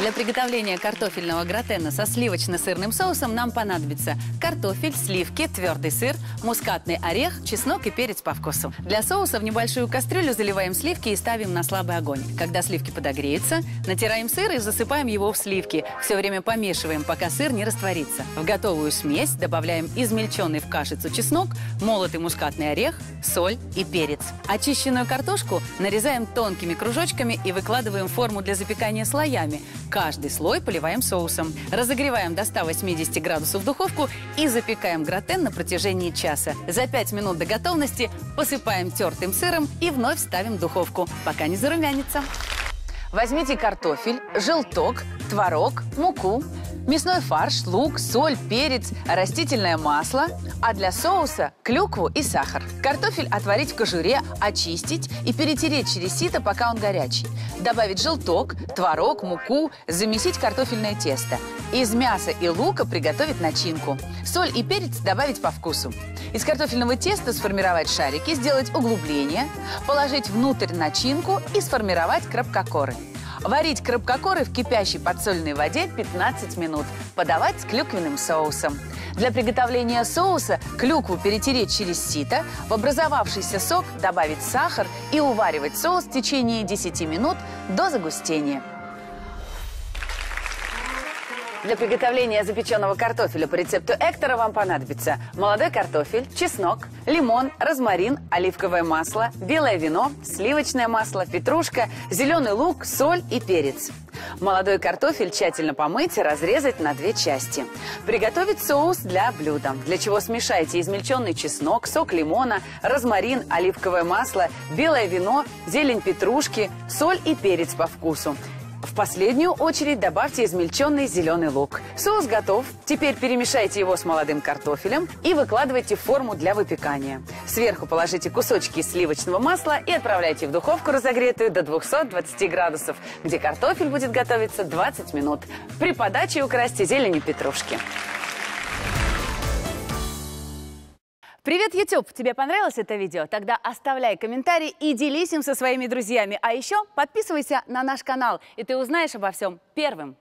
Для приготовления картофельного гратена со сливочно-сырным соусом нам понадобится картофель, сливки, твердый сыр, мускатный орех, чеснок и перец по вкусу. Для соуса в небольшую кастрюлю заливаем сливки и ставим на слабый огонь. Когда сливки подогреются, натираем сыр и засыпаем его в сливки. Все время помешиваем, пока сыр не растворится. В готовую смесь добавляем измельченный в кашицу чеснок, молотый мускатный орех, соль и перец. Очищенную картошку нарезаем тонкими кружочками и выкладываем в форму для запекания слоями. Каждый слой поливаем соусом. Разогреваем до 180 градусов духовку и запекаем гратен на протяжении часа. За 5 минут до готовности посыпаем тертым сыром и вновь ставим в духовку, пока не зарумянится. Возьмите картофель, желток, творог, муку, мясной фарш, лук, соль, перец, растительное масло, а для соуса клюкву и сахар. Картофель отварить в кожуре, очистить и перетереть через сито, пока он горячий. Добавить желток, творог, муку, замесить картофельное тесто. Из мяса и лука приготовить начинку. Соль и перец добавить по вкусу. Из картофельного теста сформировать шарики, сделать углубление, положить внутрь начинку и сформировать крабкокоры. Варить крабкокоры в кипящей подсольной воде 15 минут. Подавать с клюквенным соусом. Для приготовления соуса клюкву перетереть через сито, в образовавшийся сок добавить сахар и уваривать соус в течение 10 минут до загустения. Для приготовления запеченного картофеля по рецепту Эктора вам понадобится молодой картофель, чеснок, лимон, розмарин, оливковое масло, белое вино, сливочное масло, петрушка, зеленый лук, соль и перец. Молодой картофель тщательно помыть и разрезать на две части. Приготовить соус для блюда, для чего смешайте измельченный чеснок, сок лимона, розмарин, оливковое масло, белое вино, зелень петрушки, соль и перец по вкусу. Последнюю очередь добавьте измельченный зеленый лук. Соус готов. Теперь перемешайте его с молодым картофелем и выкладывайте в форму для выпекания. Сверху положите кусочки сливочного масла и отправляйте в духовку разогретую до 220 градусов, где картофель будет готовиться 20 минут. При подаче украсьте зеленью петрушки. Привет, YouTube! Тебе понравилось это видео? Тогда оставляй комментарий и делись им со своими друзьями. А еще подписывайся на наш канал, и ты узнаешь обо всем первым.